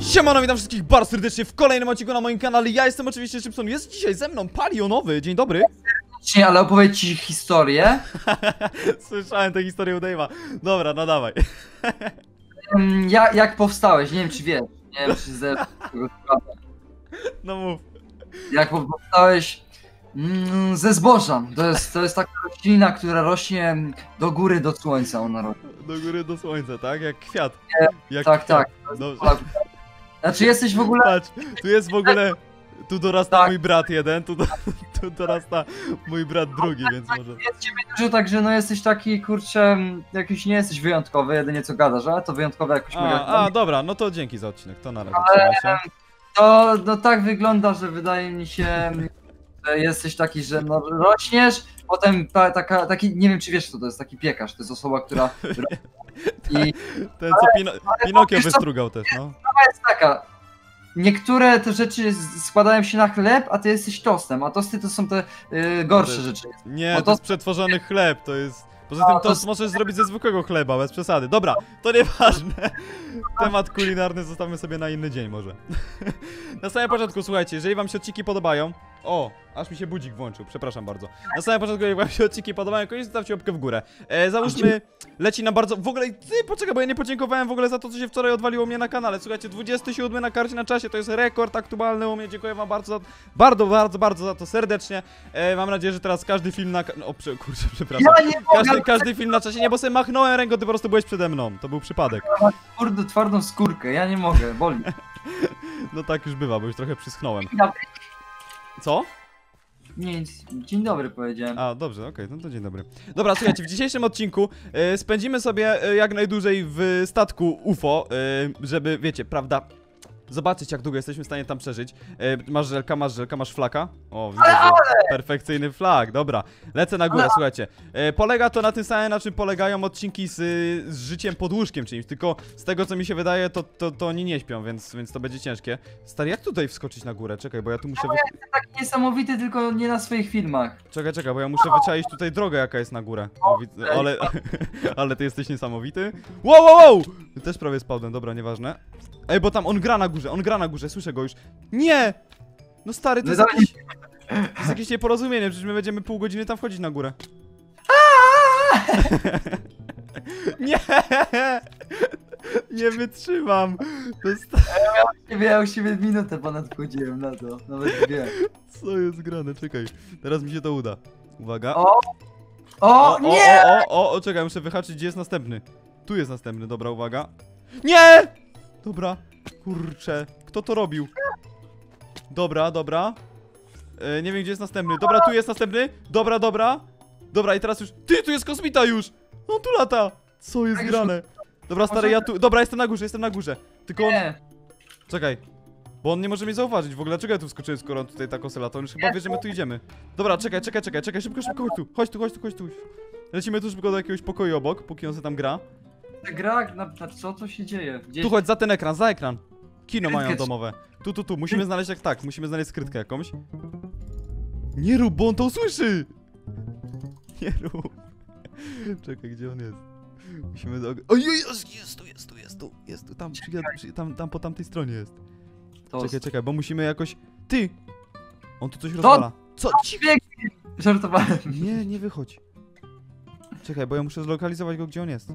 Siemano, witam wszystkich bardzo serdecznie w kolejnym odcinku na moim kanale. Ja jestem oczywiście Szybson, jest dzisiaj ze mną Palionowy. Dzień dobry. Nie, ale opowiedz ci historię. Słyszałem tę historię u Dave'a. Dobra, no dawaj. Ja, jak powstałeś? Nie wiem czy wiesz. Nie wiem czy ze tego. No mów. Jak powstałeś mm, ze zboża. To jest, to jest taka roślina, która rośnie do góry do słońca. Ona rośnie. Do góry do słońca, tak? Jak kwiat. Jak Tak, kwiat. tak. Dobrze. Znaczy jesteś w ogóle. Patrz, tu jest w ogóle... Tu dorasta Tak. mój brat jeden, tu, do, tu dorasta mój brat drugi, więc może... Jest ciebie dużo, także no jesteś taki kurczę, mm, jakiś nie jesteś wyjątkowy, jedynie co gadasz, ale to wyjątkowe jakoś. A, a, dobra, no to dzięki za odcinek, to na razie. się. To no tak wygląda, że wydaje mi się, że jesteś taki, że no, rośniesz, potem ta, taka, taki, nie wiem czy wiesz co to jest, taki piekarz, to jest osoba, która i Ten co Pino Pinokio wystrugał też, no. Sprawa jest taka, niektóre te rzeczy składają się na chleb, a ty jesteś tostem, a tosty to są te y, gorsze To rzeczy. Nie, No to to- jest przetworzony chleb, to jest... Poza tym A, to możesz zrobić ze zwykłego chleba, bez przesady. Dobra, to nieważne. Temat kulinarny zostawmy sobie na inny dzień może. Na samym początku, słuchajcie, jeżeli wam się odcinki podobają... O, aż mi się budzik włączył, przepraszam bardzo. Na samym początku, jeżeli wam się odcinki podobają, koniecznie zostawcie łapkę w górę. E, załóżmy, leci na bardzo... W ogóle, ty, poczekaj, bo ja nie podziękowałem w ogóle za to, co się wczoraj odwaliło mnie na kanale. Słuchajcie, 27 na karcie na czasie, to jest rekord aktualny u mnie. Dziękuję wam bardzo, za, bardzo, bardzo, bardzo za to serdecznie. E, mam nadzieję, że teraz każdy film na... O, prze, kurczę, przepraszam. Ja nie Każdy, mogę, każdy film na czasie, nie, bo sobie machnąłem ręką, ty po prostu byłeś przede mną. To był przypadek. kurde, twardą skórkę, ja nie mogę, boli. No tak już bywa, bo już trochę przyschnąłem. Co? Nic, dzień dobry powiedziałem. A, dobrze, okej, no to dzień dobry. Dobra, słuchajcie, w dzisiejszym odcinku e, spędzimy sobie e, jak najdłużej w statku UFO, e, żeby, wiecie, prawda, zobaczyć jak długo jesteśmy w stanie tam przeżyć. E, masz żelka, masz żelka, masz flaka? O, widzę, że perfekcyjny flag, dobra. Lecę na górę, słuchajcie. E, polega to na tym samym, na czym polegają odcinki z, z życiem pod łóżkiem czyimś, tylko z tego co mi się wydaje, to, to, to oni nie śpią, więc, więc to będzie ciężkie. Stary, jak tutaj wskoczyć na górę? Czekaj, bo ja tu muszę... Wy... Jestem taki niesamowity, tylko nie na swoich filmach. Czekaj, czekaj, bo ja muszę wyczaić tutaj drogę, jaka jest na górę. O, ale, ale ty jesteś niesamowity. Wow, wow, wow! Też prawie spadłem, dobra, nieważne. Ej, bo tam on gra na górze, on gra na górze, słyszę go już. Nie! No stary, to No jest jakieś, to jest jakieś nieporozumienie, przecież my będziemy pół godziny tam wchodzić na górę. Nie! Nie wytrzymam! To jest... Ja u siebie minutę ponad wchodziłem na to, nawet dwie. Co jest grane? Czekaj, teraz mi się to uda. Uwaga. O! O, o, nie! O, o, o, o, czekaj, muszę wyhaczyć, gdzie jest następny. Tu jest następny, dobra, uwaga. Nie! Dobra, kurczę, kto to robił? Dobra, dobra. E, nie wiem, gdzie jest następny. Dobra, tu jest następny. Dobra, dobra. Dobra, i teraz już... Ty, tu jest kosmita już! On tu lata! Co jest Tak grane? Dobra, stary, ja tu... Dobra, jestem na górze, jestem na górze. Tylko on... Nie! Czekaj. Bo on nie może mnie zauważyć. W ogóle dlaczego ja tu wskoczyłem, skoro on tutaj tak osylata? On już chyba wie, że my tu idziemy. Dobra, czekaj, czekaj, czekaj, czekaj, szybko, szybko, chodź tu. Chodź tu, chodź tu, chodź tu. Lecimy tu szybko do jakiegoś pokoju obok, póki on se tam gra. Ta gra, na, na co to się dzieje? Gdzieś... Tu chodź za ten ekran, za ekran. Kino mają domowe. Tu, tu, tu. Musimy znaleźć jak tak, musimy znaleźć skrytkę jakąś. Nie rób, bo on to usłyszy! Nie rób. Czekaj, gdzie on jest? Musimy do... Jest, jest tu, jest tu, jest tu, jest tu, tam, przy, przy, tam, tam po tamtej stronie jest. to Czekaj, czekaj, bo musimy jakoś... Ty! On tu coś rozwala. Co? Żartowałem. Nie, nie wychodź. Czekaj, bo ja muszę zlokalizować go, gdzie on jest.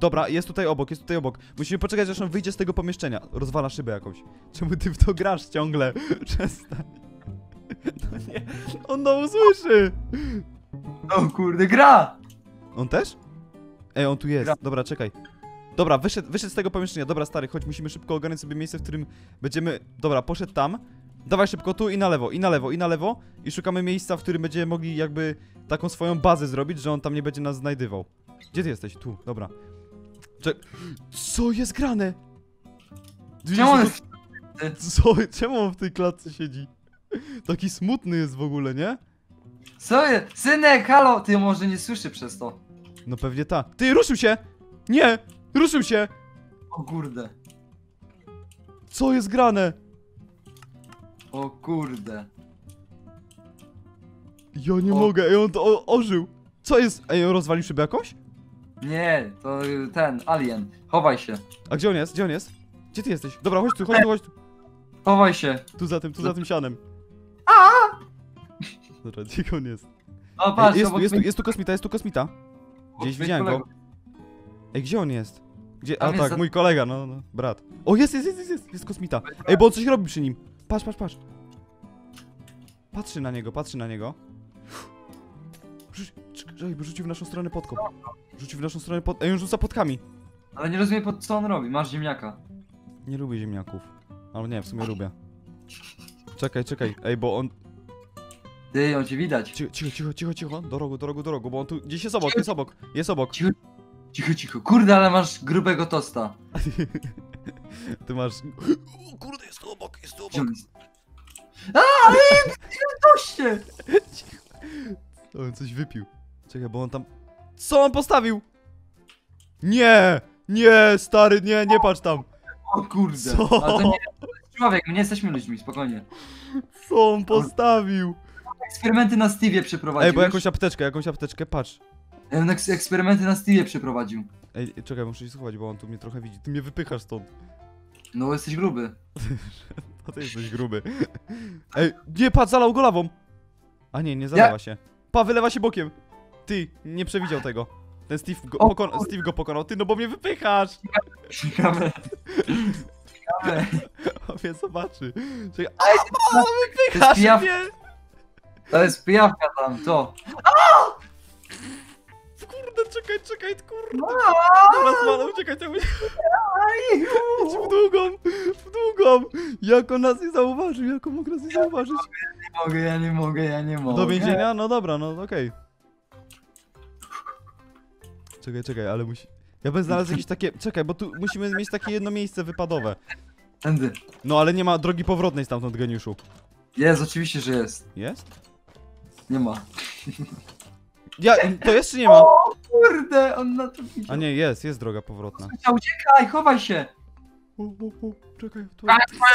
Dobra, jest tutaj obok, jest tutaj obok. Musimy poczekać, aż on wyjdzie z tego pomieszczenia. Rozwala szybę jakąś. Czemu ty w to grasz ciągle? Przestań. No nie, on to usłyszy. O kurde, gra! On też? Ej, on tu jest. Dobra, czekaj. Dobra, wyszedł, wyszedł z tego pomieszczenia. Dobra, stary, chodź, musimy szybko ogarnąć sobie miejsce, w którym będziemy... Dobra, poszedł tam. Dawaj szybko tu i na lewo, i na lewo, i na lewo. I szukamy miejsca, w którym będziemy mogli jakby taką swoją bazę zrobić, że on tam nie będzie nas znajdywał. Gdzie ty jesteś? Tu, dobra. Cze Co jest grane? Czemu on jest... Co? Czemu on w tej klatce siedzi? Taki smutny jest w ogóle, nie? Co jest? Synek, halo! Ty może nie słyszy przez to. No pewnie ta. Ty, ruszył się! Nie! Ruszył się! O kurde. Co jest grane? O kurde. Ja nie O. mogę, ej, on to ożył. Co jest? Ej, on rozwalił szybę jakąś? Nie, to ten, alien. Chowaj się. A gdzie on jest? Gdzie on jest? Gdzie ty jesteś? Dobra, chodź tu, chodź tu, chodź tu. Chowaj się. Tu za tym, tu za tym sianem. Dobra, gdzie on jest? O, Ej, patrz, jest, tu, obok jest, tu, mnie- jest tu kosmita, jest tu kosmita. Gdzieś mnie widziałem go. Ej, gdzie on jest? Gdzie? A jest tak, za- mój kolega, no, no, brat. O, jest, jest, jest, jest, jest, jest kosmita. Ej, bo on coś robi przy nim. Patrz, patrz, patrz. Patrzy na niego, patrzy na niego. Czekaj, bo rzucił w naszą stronę podkop. Rzucił w naszą stronę pod... Ej, on rzuca podkami. Ale nie rozumiem, po co on robi. Masz ziemniaka. Nie lubię ziemniaków. Ale nie, w sumie lubię. Czekaj, czekaj. Ej, bo on... Ty, on cię widać. Cicho, cicho, cicho, cicho, cicho. Do rogu, do rogu, do rogu, bo on tu gdzieś jest obok, jest obok, jest obok. Cicho, cicho. Kurde, ale masz grubego tosta. Ty masz... O kurde, jest tu obok, jest tu obok. A, ale toście! On coś wypił. Czekaj, bo on tam... Co on postawił? Nie! Nie, stary, nie, nie patrz tam. O kurde. Co? Ale to nie jest człowiek, my nie jesteśmy ludźmi, spokojnie. Co on postawił? Eksperymenty na Stevie przeprowadził. Ej, bo jakąś apteczkę, jakąś apteczkę, patrz. Ej, On eks- eksperymenty na Stevie przeprowadził. Ej, czekaj, muszę się schować, bo on tu mnie trochę widzi. Ty mnie wypychasz stąd. No, jesteś gruby. A ty jesteś gruby. Ej, nie, patrz, zalał go lawą. A nie, nie zalewa się. Pa, wylewa się bokiem. Ty, nie przewidział tego. Ten Steve go, O pokona. Steve go pokonał. Ty, no bo mnie wypychasz. Ciekawe. Ciekawe. On mnie zobaczy. Czekaj, a, wypychasz pijawka. mnie. To jest pijawka tam, to. Kurde, czekaj, czekaj, kurde. No, Dobra, spada, uciekaj, to idź w długą, w długą. Jak on nas nie zauważył, jak on mógł nas nie zauważyć. Nie mogę, ja nie mogę, ja nie mogę. Do więzienia? No dobra, no okej. Czekaj, czekaj, ale musi... Ja bym znalazł jakieś takie... Czekaj, bo tu musimy mieć takie jedno miejsce wypadowe. Tędy. No ale nie ma drogi powrotnej stamtąd, geniuszu. Jest, oczywiście, że jest. Jest? Nie ma. Ja, to jest czy nie ma? Kurde, on na to widział. A nie, jest, jest droga powrotna. Uciekaj, Uciekaj, chowaj się. U, u, u, czekaj, tu...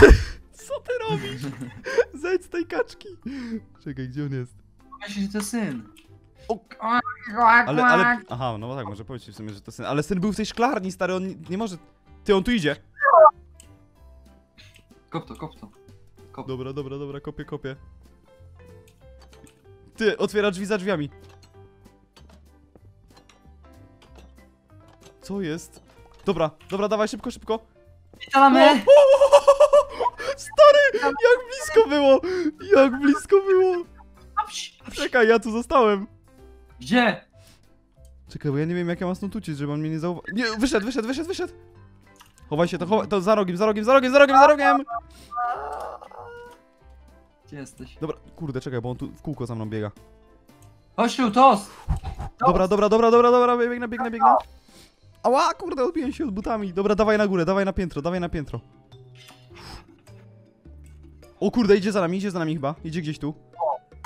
Co ty robisz? Zejdź z tej kaczki. Czekaj, gdzie on jest? Myślisz, że to syn. O. Ale, ale... Aha, no tak, może powiedzieć w sumie, że to syn. Ale syn był w tej szklarni, stary, on nie, nie może... Ty, on tu idzie. Kop to, kop to. Kop. Dobra, dobra, dobra, kopię, kopię. Ty, otwiera drzwi za drzwiami. Co jest? Dobra, dobra, dawaj szybko, szybko. Witamy! Stary, jak blisko było! Jak blisko było! Czekaj, ja tu zostałem. Gdzie? Czekaj, bo ja nie wiem jak ja mam stąd uciec, żeby on mnie nie zauważył. Nie, wyszedł, wyszedł, wyszedł, wyszedł! Chowaj się, to, chowaj, to za rogiem, za rogiem, za rogiem, za rogiem, za rogiem! Gdzie jesteś? Dobra, kurde, czekaj, bo on tu w kółko za mną biega. Tu, tos! Dobra, dobra, dobra, dobra, dobra, biegnę, biegnę, biegnę. Ała, kurde, odbiłem się od butami. Dobra, dawaj na górę, dawaj na piętro, dawaj na piętro. O kurde, idzie za nami, idzie za nami chyba. Idzie gdzieś tu.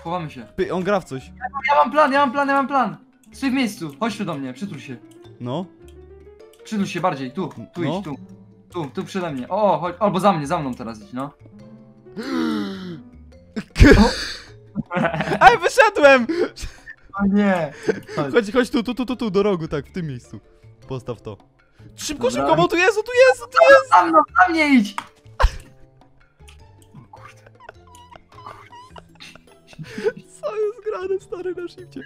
Chowamy się. Py, on gra w coś. Ja mam plan, ja mam plan, ja mam plan! Stój w miejscu, chodź tu do mnie, przytul się. No. Przytul się bardziej, tu, tu No. idź, tu. Tu, tu przede mnie. O, chodź, albo za mnie, za mną teraz idź, no. Ej, wyszedłem! O nie! Chodź, chodź tu, tu, tu, tu, tu, do rogu, tak, w tym miejscu. Postaw to. Szybko, Dobra. szybko, bo tu jest, tu jest, tu jest! Za mną, za mnie idź! Co jest grane, stary, na shifcie?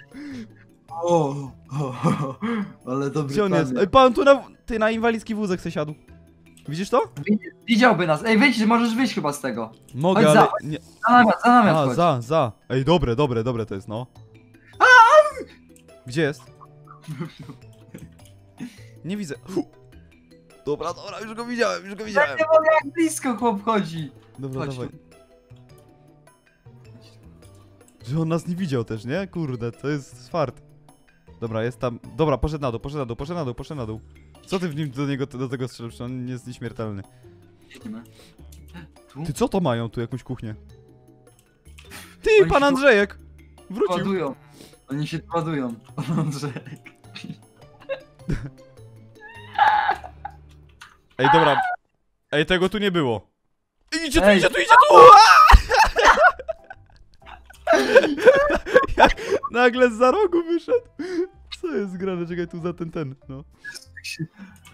O, o, o, ale dobry Gdzie on jest? Ej, pan tu na... Ty na inwalidzki wózek se siadł. Widzisz to? Widziałby nas. Ej, wyjdź, możesz wyjść chyba z tego. Mogę, Chodź ale... za- Nie. Za namiot, za namiot A, chodź. za, za. Ej, dobre, dobre, dobre to jest, no. Gdzie jest? Nie widzę. Dobra, dobra, już go widziałem, już go Ja widziałem. nie mogę, jak blisko chłop chodzi. Dobra, Chodź dawaj. tu. Że on nas nie widział też, nie? Kurde, to jest fart. Dobra, jest tam. Dobra, poszedł na dół, poszedł na dół, poszedł na dół, poszedł na dół. Co ty w nim do niego do tego strzelasz? On jest nieśmiertelny. Tu? Ty co to mają tu jakąś kuchnię? Ty, Oni pan się Andrzejek! Wrócił. Ładują. Oni się ładują. Andrzej. Ej, dobra. Ej, tego tu nie było. Idzie tu, Ej. idzie tu, idzie tu! Aaa! Jak nagle z za rogu wyszedł. Co jest grane? Czekaj, tu za ten, ten, no.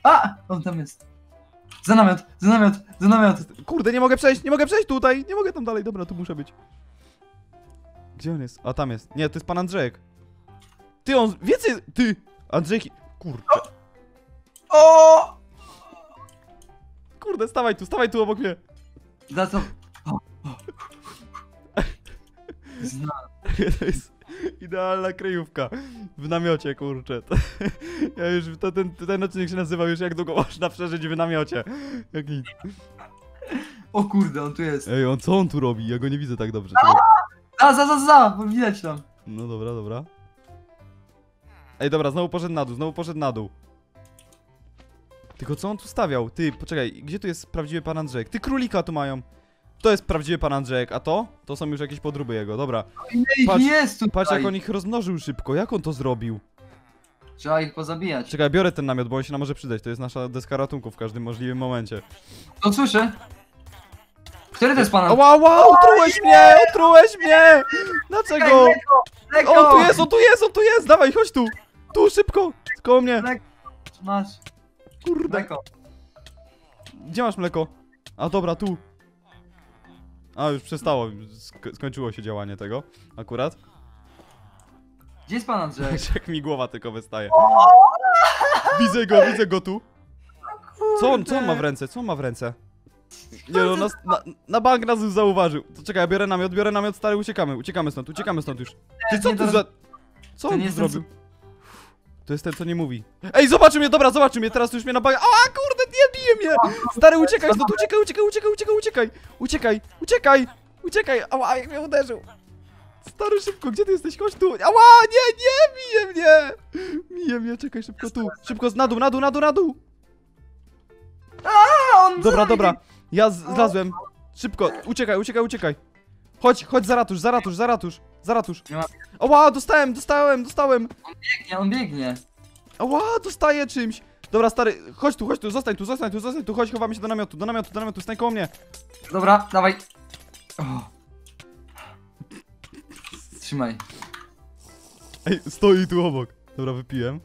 A! On tam jest. Za namiot, za namiot, za namiot. Kurde, nie mogę przejść, nie mogę przejść tutaj, nie mogę tam dalej, dobra, tu muszę być. Gdzie on jest? A, tam jest. Nie, to jest pan Andrzejek. Ty, on, więcej, ty, Andrzejki, kurde, O! kurde, stawaj tu, stawaj tu obok mnie. Za co? To jest idealna kryjówka w namiocie, kurczę. To, ja już, to, ten, ten odcinek się nazywał już jak długo można przeżyć w namiocie. Jak nic. O kurde, on tu jest. Ej, on co on tu robi? Ja go nie widzę tak dobrze. Za, za, za, za, bo widać tam. No dobra, dobra. Ej, dobra, znowu poszedł na dół, znowu poszedł na dół. Tylko co on tu stawiał? Ty, poczekaj, gdzie tu jest prawdziwy pan Andrzejek? Ty, królika tu mają. To jest prawdziwy pan Andrzejek, a to? To są już jakieś podróby jego, dobra. Ile ich Patrz, jest tutaj? Patrz jak on ich rozmnożył szybko, jak on to zrobił? Trzeba ich pozabijać. Czekaj, biorę ten namiot, bo on się nam może przydać. To jest nasza deska ratunku w każdym możliwym momencie. To słyszę. Który to jest pana? Ała, ała, otrułeś mnie, otrułeś mnie! Dlaczego? Leko, leko! O, tu jest, on tu jest, on tu jest, dawaj, chodź tu. Tu, szybko, koło mnie. Masz, Kurde. leko. Gdzie masz mleko? A dobra, tu. A, już przestało. Sk skończyło się działanie tego. Akurat. Gdzie jest pan Andrzej? Jak mi głowa tylko wystaje. Widzę go, widzę go tu. Co on, co on ma w ręce? Co on ma w ręce? Nie no, nas, na, na bank nas już zauważył. To czekaj, ja biorę namiot, biorę namiot, stary, uciekamy, uciekamy stąd, uciekamy stąd już. Ty co tu za... Co on tu zrobił? To jest ten, co nie mówi. Ej, zobaczy mnie, dobra, zobaczy mnie, teraz już mnie na bank... Ała, kurde, nie bije mnie! Stary, uciekaj stąd, uciekaj, uciekaj, uciekaj, uciekaj, uciekaj! Uciekaj, uciekaj, uciekaj! Ała, jak mnie uderzył! Stary, szybko, gdzie ty jesteś? Chodź tu! Ała, nie, nie, bije mnie! Bije mnie, czekaj, szybko tu. Szybko, na dół, na dół, na dół, na dół! A, on Dobra, dobra, ja zlazłem. Szybko, uciekaj, uciekaj, uciekaj. Chodź, chodź za ratusz, za ratusz, za ratusz, za ratusz. Nie ma- Ała, dostałem, dostałem, dostałem. Biegnie, on biegnie. Ała, dostaję czymś. Dobra, stary, chodź tu, chodź tu, zostań tu, zostań tu, zostań tu, chodź, chowamy się do namiotu, do namiotu, do namiotu, stań koło mnie. Dobra, dawaj. O. Trzymaj. Ej, stoi tu obok. Dobra, wypiłem.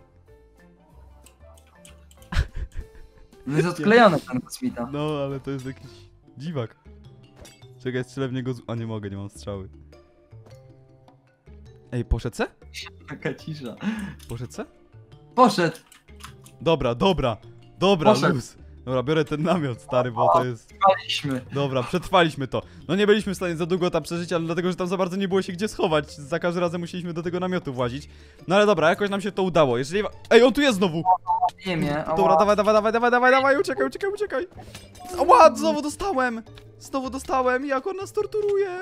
On jest odklejony ten kosmita. No, ale to jest jakiś dziwak. Czekaj, strzelę w niego z... A nie mogę, nie mam strzały. Ej, poszedł se? Taka cisza. Poszedł se? Poszedł. Dobra, dobra, dobra, Poszedł. luz. Dobra, biorę ten namiot, stary, bo to jest... Paliśmy. Dobra, przetrwaliśmy to. No nie byliśmy w stanie za długo tam przeżyć, ale dlatego, że tam za bardzo nie było się gdzie schować. Za każdym razem musieliśmy do tego namiotu włazić. No ale dobra, jakoś nam się to udało. Jeżeli... Ej, on tu jest znowu! Nie mnie. Dobra, dawaj, dawaj, dawaj, dawaj, dawaj, dawaj, uciekaj, uciekaj, uciekaj. Ała, znowu dostałem! Znowu dostałem, jak on nas torturuje!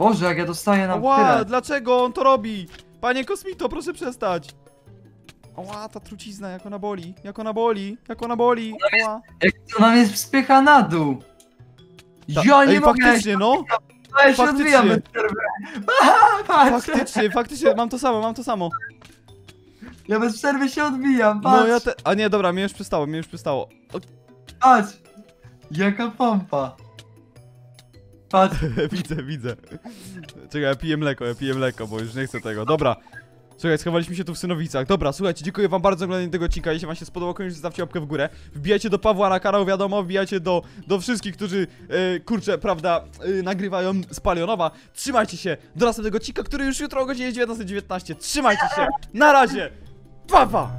Boże, jak ja dostaję na Ała, tyle. dlaczego on to robi? Panie Kosmito, proszę przestać! Ała, ta trucizna, jak ona boli, jak ona boli, jak ona boli, ała. Jak to na mnie spycha na dół. Ta- Ja nie Ej, mogę. faktycznie, no! Ja się faktycznie. odbijam. Patrz. Faktycznie, faktycznie, mam to samo, mam to samo. Ja bez przerwy się odbijam, patrz. No ja te... A nie, dobra, mnie już przystało, mnie już przystało. O, Patrz. Jaka pompa. Patrz. widzę, widzę. Czekaj, ja piję mleko, ja piję mleko, bo już nie chcę tego. Dobra. Słuchaj, schowaliśmy się tu w Synowicach. Dobra, słuchajcie, dziękuję wam bardzo za oglądanie tego odcinka. Jeśli wam się spodobał, koniecznie zostawcie łapkę w górę. Wbijajcie do Pawła na kanał, wiadomo, wbijajcie do, do wszystkich, którzy, e, kurczę, prawda, e, nagrywają z Palionowa. Trzymajcie się do następnego odcinka, który już jutro o godzinie 19.19. Trzymajcie się, na razie, pa pa!